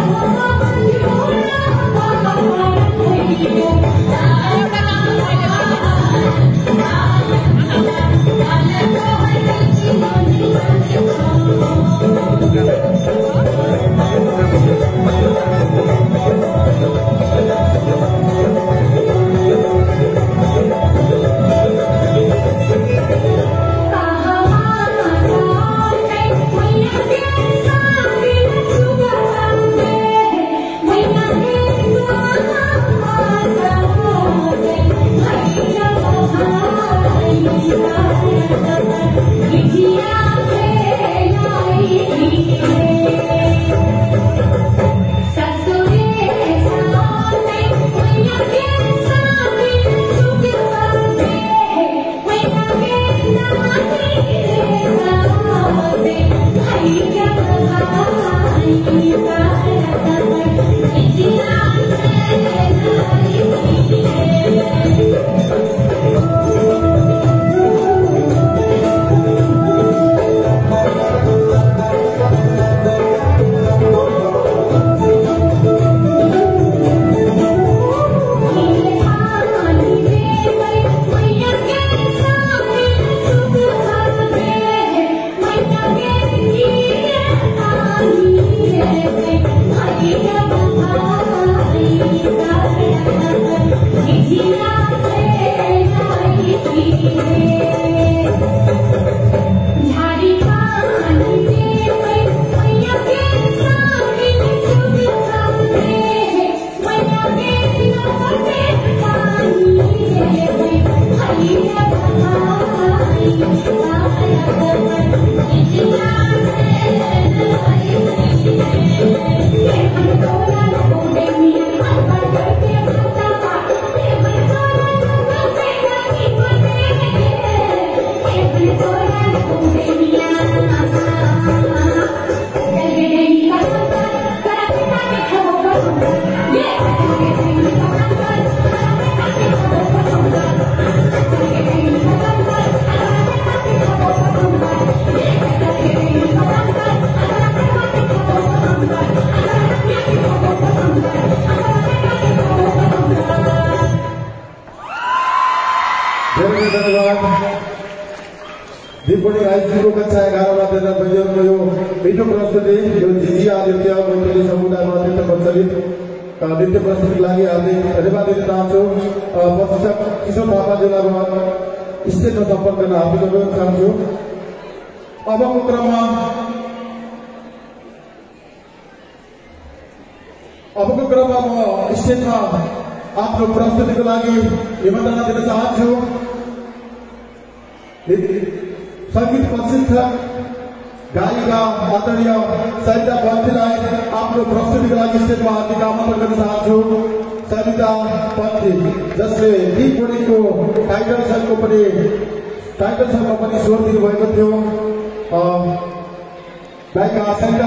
我 Yeah. દીપોની Raisinh કચ્છાએ ગારામાં તેના ભજન થયું બીજું પ્રસ્તુતિ જીજી આદિત્ય મંત્રી સમુદાય માટે પ્રચલિત समुदायमा अत्यन्त प्रचलित अ, नृत्य प्रस्तुतिको लागि हार्दिक धन्यवाद दिन चाहन्छु अ, प्रशिक्षक किशोर थापाज्यूलाई म स्टेजमा सम्पर्क गर्न हार्दिक अनुरोध चाहन्छु अबको क्रममा अबको क्रममा म स्टेजमा आफ्नो प्रस्तुतिको लागि निमन्त्रणा दिन चाहन्छु सङ्गीत प्रशिक्षक गायिका आदरणीय सरिता पन्थीलाई आफ्नो प्रस्तुतिको लागि स्टेजमा हार्दिक आमन्त्रण गर्न चाहन्छु सरिता पन्थी जसले दिपको टाइटल सङ्घको पनि टाइटल सङ्घमा पनि स्वर दिनुभएको थियो गायिका सरिता।